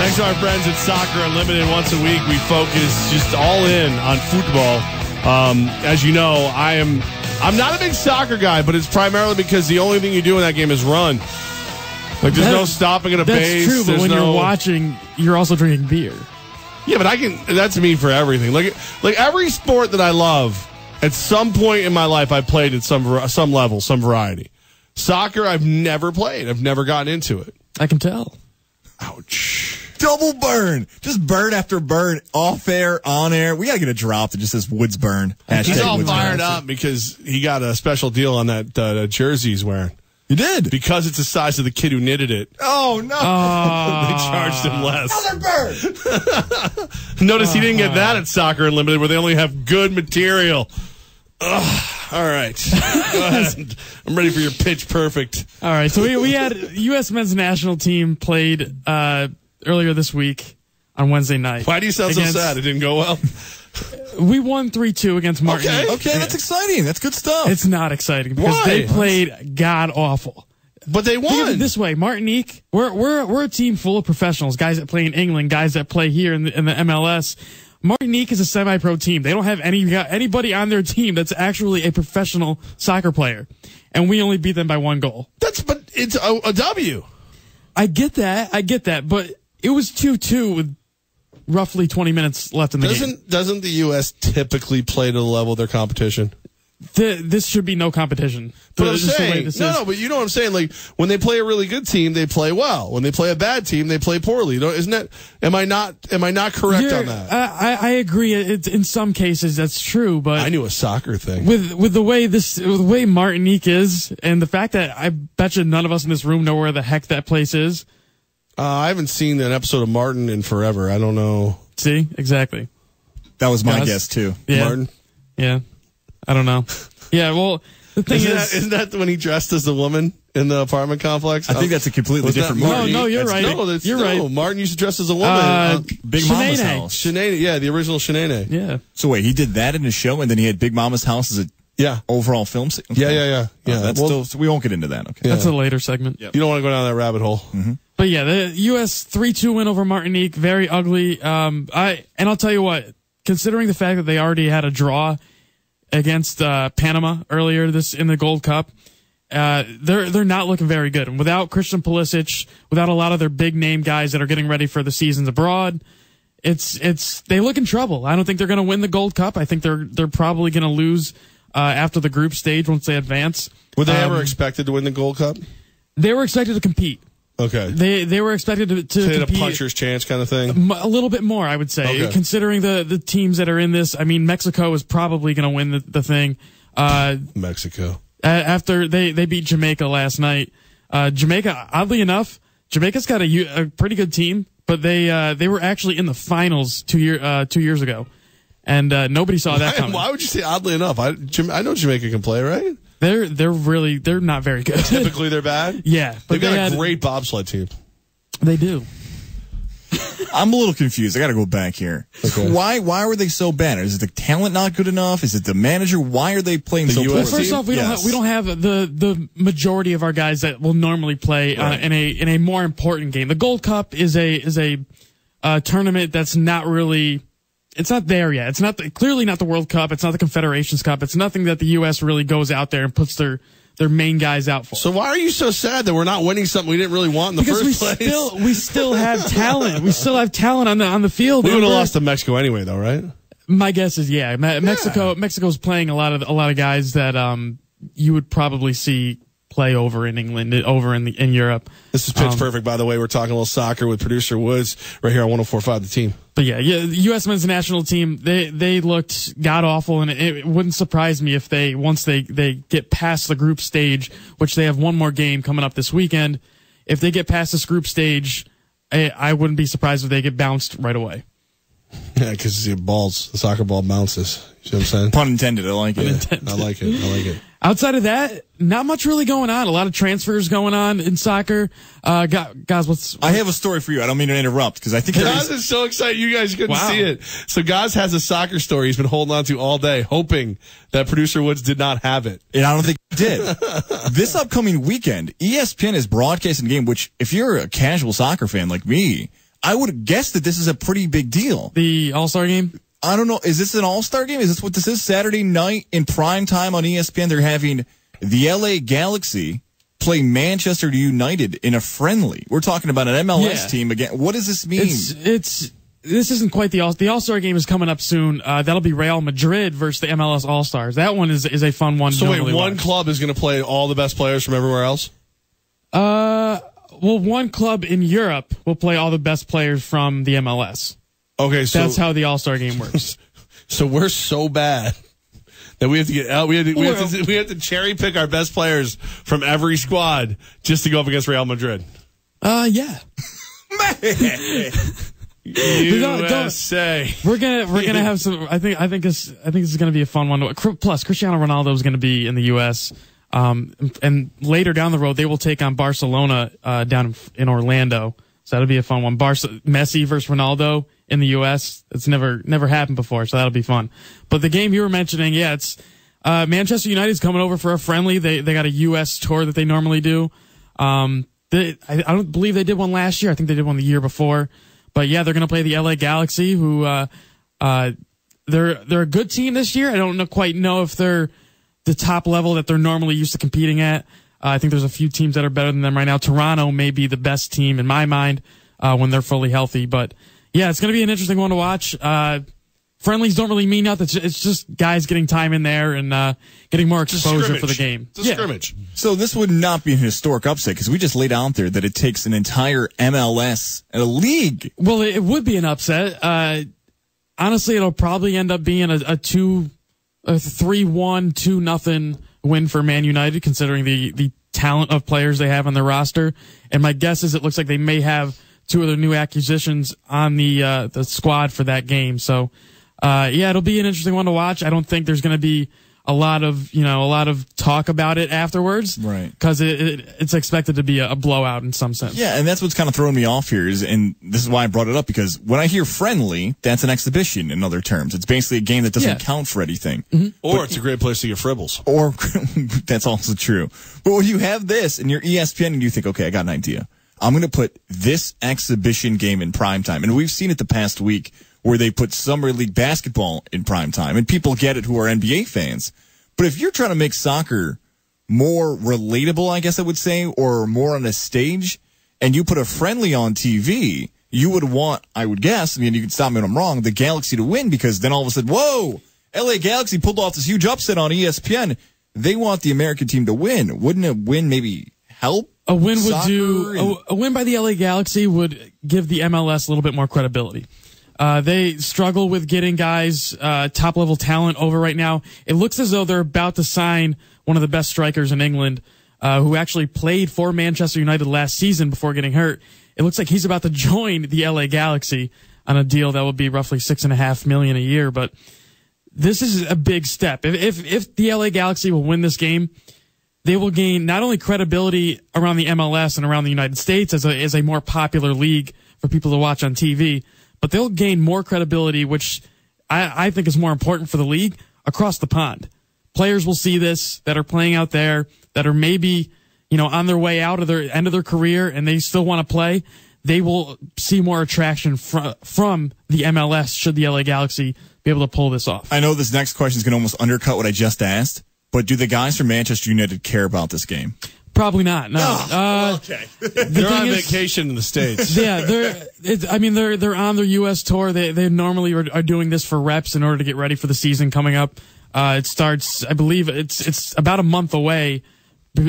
Thanks to our friends at Soccer Unlimited. Once a week, we focus just all in on football. Um, as you know, I am I'm not a big soccer guy, but it's primarily because the only thing you do in that game is run. Like there's That- no stopping at a That's base. That's true, but there's when no- you're watching, you're also drinking beer. Yeah, but I can. That's me for everything. Like like every sport that I love. At some point in my life, I played at some some level, some variety. Soccer, I've never played. I've never gotten into it. I can tell. Ouch. Double burn. Just burn after burn. Off air, on air. We got to get a drop that just says Woods burn. He's Hashtag all Woods fired burn. up because he got a special deal on that uh, jersey he's wearing. You did. Because it's the size of the kid who knitted it. Oh, no. they charged him less. Another burn. Notice he didn't get that at Soccer Unlimited, where they only have good material. Ugh. All right, go ahead. I'm ready for your pitch perfect. All right, so we, we had U.S. men's national team played uh, earlier this week on Wednesday night. Why do you sound Against- so sad? It didn't go well. We won three two against Martinique. Okay. Okay, that's exciting. That's good stuff. It's not exciting because Why? they played god awful. But they Think of it won. this way, Martinique, we're we're we're a team full of professionals, guys that play in England, guys that play here in the, in the MLS. Martinique is a semi-pro team. They don't have any anybody on their team that's actually a professional soccer player, and we only beat them by one goal. That's but it's a, a W. I get that, I get that, but it was two-two with roughly 20 minutes left in the game. Doesn't doesn't the U.S. typically play to the level of their competition? Th- this should be no competition. But I'm the saying, no, is. no, but you know what I'm saying. Like when they play a really good team, they play well. When they play a bad team, they play poorly. Isn't that? Am I not? Am I not correct You're- on that? I, I I agree. It's, in some cases, that's true, but I knew a soccer thing. with with the way this with the way Martinique is, and the fact that I bet you none of us in this room know where the heck that place is. Uh, I haven't seen an episode of Martin in forever. I don't know. See, exactly. that was my Guys? guess, too. Yeah, Martin. yeah. I don't know. Yeah, well, the thing Isn't is, that, isn't that when he dressed as a woman in the apartment complex? I think that's a completely Was that different Martin? movie. No, no, you're That's- right. No, that's, You're no, right. Martin used to dress as a woman. Uh, Uh, Big Mama's Shanae. house. Shanae, yeah, the original Shanae. yeah. So wait, he did that in his show, and then he had Big Mama's house as a Yeah. overall film. se- Yeah, yeah, yeah. Oh, Yeah. that's Well, still. So we won't get into that. Okay. That's a later segment. You don't want to go down that rabbit hole. But yeah, the U.S. three two win over Martinique, very ugly. Um, I and I'll tell you what, considering the fact that they already had a draw against uh, Panama earlier this in the Gold Cup, uh, they're they're not looking very good. And without Christian Pulisic, without a lot of their big name guys that are getting ready for the seasons abroad, it's it's they look in trouble. I don't think they're going to win the Gold Cup. I think they're they're probably going to lose uh, after the group stage once they advance. Were they Um, ever expected to win the Gold Cup? They were expected to compete. Okay. They they were expected to, to They had a puncher's chance kind of thing. A little bit more, I would say, Okay. considering the the teams that are in this. I mean, Mexico is probably going to win the, the thing. Uh, Mexico. after they they beat Jamaica last night. Uh, Jamaica, oddly enough, Jamaica's got a pretty good team, but they uh, they were actually in the finals two year uh, two years ago, and uh, nobody saw that coming. Why would you say oddly enough? I, I know Jamaica can play, right? They're they're really they're not very good. Typically they're bad. yeah, but They've got they a had- great bobsled team. They do. I'm a little confused. I got to go back here. Why? Why were they so bad? Is it the talent not good enough? Is it the manager? Why are they playing The so US poorly? Well, first off, we don't Yes. have, we don't have the the majority of our guys that will normally play uh, in a in a more important game. The Gold Cup is a is a uh, tournament that's not really it's not there yet. It's not the, clearly not the World Cup. It's not the Confederations Cup. It's nothing that the U.S. really goes out there and puts their their main guys out for. So why are you so sad that we're not winning something we didn't really want in the because we first place? still we still have talent. We still have talent on the on the field. we would have lost to Mexico anyway, though, right? My guess is yeah. Me- Mexico Mexico's playing a lot of a lot of guys that um you would probably see play over in England, over in the in Europe. This is pitch Um, perfect, by the way. We're talking a little soccer with producer Woods right here on 104.5 The Team. But yeah, yeah, the U.S. men's national team they they looked god awful, and it, it wouldn't surprise me if they once they they get past the group stage, which they have one more game coming up this weekend. If they get past this group stage, I, I wouldn't be surprised if they get bounced right away. Yeah, because the balls, the soccer ball bounces. You know what I'm saying? Pun intended. I like it. I like it. I like it. Outside of that, not much really going on. A lot of transfers going on in soccer. Uh, guys, what's I have a story for you. I don't mean to interrupt because I think there Goz is- is so excited. You guys couldn't Wow. see it. So Goz has a soccer story he's been holding on to all day, hoping that producer Woods did not have it. and I don't think it did. this upcoming weekend, ESPN is broadcasting a game. Which, if you're a casual soccer fan like me, I would guess that this is a pretty big deal. The All Star game. I don't know. Is this an All Star game? Is this what this is? Saturday night in prime time on ESPN, they're having the LA Galaxy play Manchester United in a friendly. We're talking about an MLS Yeah. team again. What does this mean? It's it's this isn't quite the all the All Star game is coming up soon. Uh, that'll be Real Madrid versus the MLS All Stars. That one is is a fun one. So wait, one watch. club is going to play all the best players from everywhere else. Uh, well, one club in Europe will play all the best players from the MLS. Okay, so That's how the All Star game works. so we're so bad that we have to get out. We have to, we have to we have to cherry pick our best players from every squad just to go up against Real Madrid. uh, yeah. don't- USA. We're gonna we're gonna have some. I think I think this I think this is gonna be a fun one. Plus, Cristiano Ronaldo is gonna be in the U.S. Um, and later down the road, they will take on Barcelona uh, down in, Orlando. So that'll be a fun one. Barca, Messi versus Ronaldo in the U.S. It's never never happened before, so that'll be fun. But the game you were mentioning, yeah, it's uh, Manchester United's coming over for a friendly. They they got a U.S. tour that they normally do. Um, they, I, I don't believe they did one last year. I think they did one the year before. But yeah, they're going to play the LA Galaxy, who uh, uh, they're they're a good team this year. I don't know, quite know if they're the top level that they're normally used to competing at. Uh, I think there's a few teams that are better than them right now. Toronto may be the best team in my mind uh, when they're fully healthy. But yeah, it's going to be an interesting one to watch. Uh, friendlies don't really mean nothing. It's just guys getting time in there and uh, getting more exposure for the game. It's a scrimmage. So this would not be an historic upset because we just laid out there that it takes an entire MLS and a league. Well, it, it would be an upset. Uh, honestly, it'll probably end up being a, a two, a three one, two nothing win for Man United, considering the the talent of players they have on their roster. And my guess is it looks like they may have two of their new acquisitions on the uh, the squad for that game. So, uh, yeah, it'll be an interesting one to watch. I don't think there's going to be a lot of you know a lot of talk about it afterwards, Right. Because it, it, it's expected to be a, a blowout in some sense. Yeah, and that's what's kind of throwing me off here is, and this is why I brought it up because when I hear friendly, that's an exhibition in other terms. It's basically a game that doesn't Yeah. count for anything. Mm-hmm. Or it's a great place to get fribbles. Or that's also true. But when you have this and you're ESPN and you think, okay, I got an idea. I'm going to put this exhibition game in prime time. And we've seen it the past week where they put summer league basketball in prime time and people get it who are NBA fans. But if you're trying to make soccer more relatable, I guess I would say, or more on a stage, and you put a friendly on TV, you would want, I would guess, I mean, you can stop me when I'm wrong, the Galaxy to win because then all of a sudden, whoa, LA Galaxy pulled off this huge upset on ESPN. They want the American team to win. Wouldn't a win maybe help? A win would do and- a, a win by the LA Galaxy would give the MLS a little bit more credibility. Uh, they struggle with getting guys uh, top level talent over right now. It looks as though they're about to sign one of the best strikers in England, uh, who actually played for Manchester United last season before getting hurt. It looks like he's about to join the LA Galaxy on a deal that will be roughly six and a half million a year. But this is a big step. If if, if the LA Galaxy will win this game, they will gain not only credibility around the MLS and around the United States as a, as a more popular league for people to watch on TV, but they'll gain more credibility, which I, I think is more important for the league across the pond. Players will see this that are playing out there that are maybe, you know, on their way out of their end of their career and they still want to play. They will see more attraction fr- from the MLS should the LA Galaxy be able to pull this off. I know this next question is going to almost undercut what I just asked, but do the guys from Manchester United care about this game? Probably not. No. uh, okay. the They're on is- vacation in the states. yeah, they're. It, I mean, they're they're on their U.S. tour. They they normally are, are doing this for reps in order to get ready for the season coming up. Uh, it starts, I believe, it's it's about a month away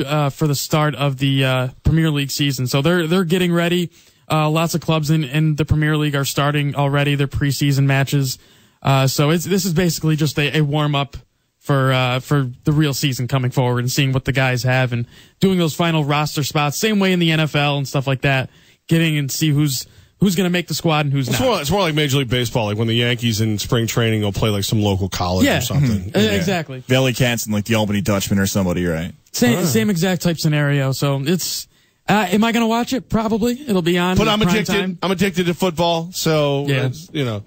uh, for the start of the uh, Premier League season. So they're they're getting ready. Uh, lots of clubs in, in the Premier League are starting already their preseason matches. Uh, so it's this is basically just a, a warm up for uh, for the real season coming forward and seeing what the guys have and doing those final roster spots. Same way in the NFL and stuff like that. Getting and see who's who's going to make the squad and who's It's not. more, it's more like Major League Baseball, like when the Yankees in spring training will play like some local college Yeah. or something. Uh, Exactly. The LA Cats and like the Albany Dutchman or somebody, right? Same same exact type scenario. So it's. Uh, am I going to watch it? Probably. It'll be on. But I'm addicted. time. I'm addicted to football. So Yeah. you know,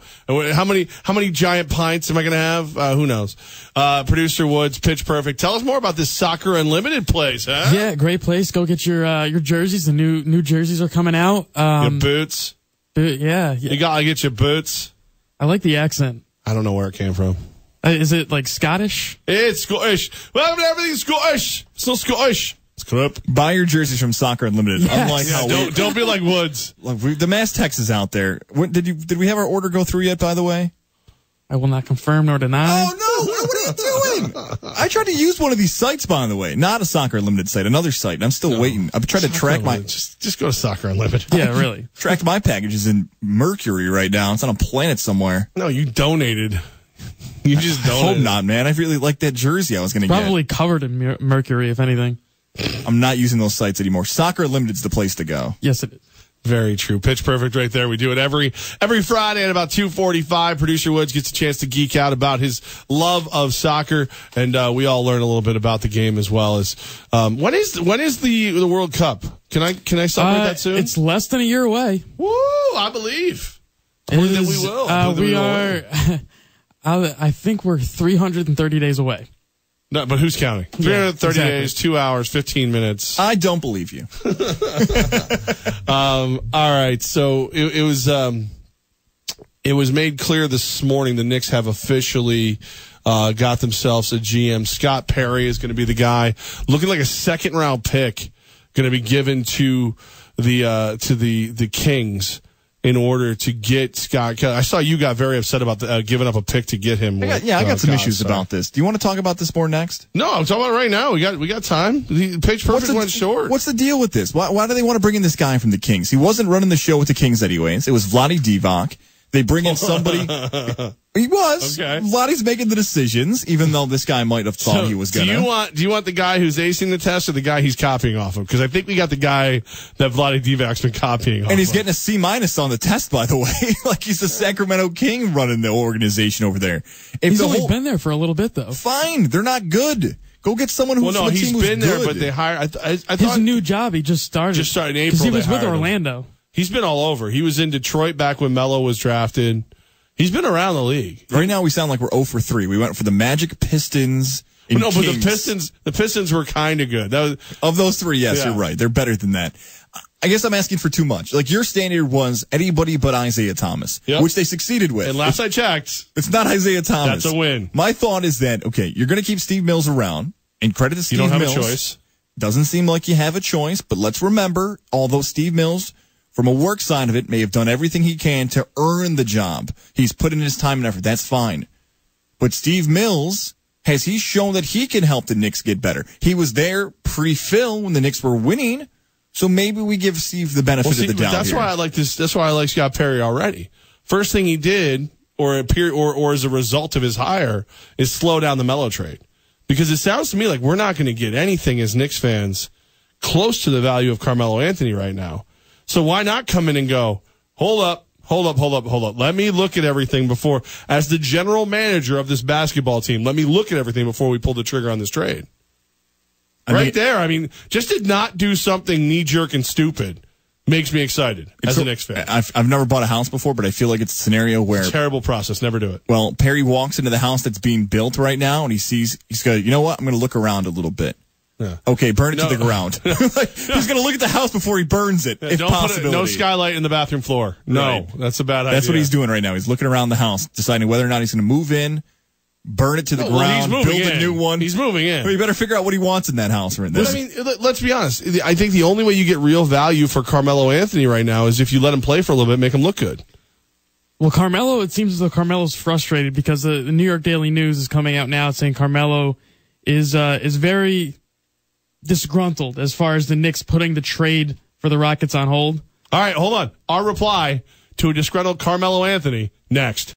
how many how many giant pints am I going to have? Uh, who knows? Uh, Producer Woods, Pitch Perfect. Tell us more about this Soccer Unlimited place, huh? Yeah, great place. Go get your uh, your jerseys. The new new jerseys are coming out. Your Um, boots. But yeah, You got to get your boots. I like the accent. I don't know where it came from. Uh, Is it like Scottish? It's Scottish. Well, everything's Scottish. It's not Scottish. It's crap. Buy your jerseys from Soccer Unlimited. Unlike Yeah, how don't we, don't be like Woods. look, we, the mass text is out there. When, did you did we have our order go through yet? By the way. I will not confirm nor deny. Oh no! What, what are you doing? I tried to use one of these sites, by the way, not a Soccer Unlimited site, another site. and I'm still waiting. I've tried to track my just just go to Soccer Unlimited. Yeah, really. track my packages in Mercury right now. It's on a planet somewhere. No, you donated. You just I donated. hope not, man. I really like that jersey I was going to get. Probably covered in mer- mercury, if anything. I'm not using those sites anymore. Soccer Limited's the place to go. Yes, it is. Very true. Pitch perfect right there. We do it every every Friday at about two forty five. Producer Woods gets a chance to geek out about his love of soccer, and uh, we all learn a little bit about the game as well as um, when is when is the the World Cup? Can I can I celebrate Uh, that soon? It's less than a year away. Woo! I believe. More It we will. Uh, More than we will. are. I I think we're 330 days away. No, but who's counting? Three hundred thirty exactly. days, two hours, fifteen minutes. I don't believe you. Um, all right, so it, it was um, it was made clear this morning the Knicks have officially uh, got themselves a GM. Scott Perry is going to be the guy, looking like a second round pick, going to be given to the uh, to the the Kings in order to get Scott. I saw you got very upset about the, uh, giving up a pick to get him. I got, yeah, I got some God, issues sorry. about this. Do you want to talk about this more next? No, I'm talking about it right now. We got we got time. The pitch perfect went short. What's the deal with this? Why, why do they want to bring in this guy from the Kings? He wasn't running the show with the Kings anyways. It was Vlade Divac. They bring in somebody. he was. Okay. Vlade's making the decisions, even though this guy might have thought So, he was do gonna. you want do you want the guy who's acing the test or the guy he's copying off of? Because I think we got the guy that Vlade Divac's been copying off. and he's of. getting a C minus on the test, by the way. like he's the Sacramento King running the organization over there. If He's the only whole, been there for a little bit though. fine, they're not good. Go get someone who's well, no, from a he's team who's been there, good. but they hired. I, th- I, I His thought new job, he just started. Just started in Because he was with Orlando. him. He's been all over. He was in Detroit back when Melo was drafted. He's been around the league. Right now, we sound like we're 0 for 3. We went for the Magic Pistons. no, but the Pistons, the Pistons were kind of good. That was, Of those three, yes, Yeah. you're right. They're better than that. I guess I'm asking for too much. Like your standard was anybody but Isiah Thomas, Yep. which they succeeded with. and last I checked, it's not Isiah Thomas. That's a win. My thought is that okay, you're going to keep Steve Mills around, and credit to Steve you don't have Mills. a choice. Doesn't seem like you have a choice, but let's remember, although Steve Mills, from a work side of it, may have done everything he can to earn the job. He's put in his time and effort. That's fine. But Steve Mills, has he shown that he can help the Knicks get better? He was there pre-Phil when the Knicks were winning. So maybe we give Steve the benefit Well, see, of the doubt. that's here. why I like this. That's why I like Scott Perry already. First thing he did, or appear, or or as a result of his hire, is slow down the Melo trade, because it sounds to me like we're not going to get anything as Knicks fans close to the value of Carmelo Anthony right now. So why not come in and go, hold up, hold up, hold up, hold up. Let me look at everything before, as the general manager of this basketball team, let me look at everything before we pull the trigger on this trade. I right mean- there. I mean, just to not do something knee jerk and stupid makes me excited as So- a Knicks fan. I've, I've never bought a house before, but I feel like it's a scenario where Terrible process. Never do it. Well, Perry walks into the house that's being built right now, and he sees he's got. You know what? I'm going to look around a little bit. Yeah. Okay, burn it No. to the ground. Like, he's going to look at the house before he burns it, if Don't put it, possible. no skylight in the bathroom floor. No, Right. that's a bad idea. That's what he's doing right now. He's looking around the house, deciding whether or not he's going to move in, burn it to the Well, ground, he's build in. a new one. He's moving in. Well, you better figure out what he wants in that house right But now. I mean, let- let's be honest. I think the only way you get real value for Carmelo Anthony right now is if you let him play for a little bit, make him look good. Well, Carmelo, it seems as though Carmelo's frustrated because the, the New York Daily News is coming out now saying Carmelo is uh, is very disgruntled as far as the Knicks putting the trade for the Rockets on hold. All right, hold on. Our reply to a disgruntled Carmelo Anthony next.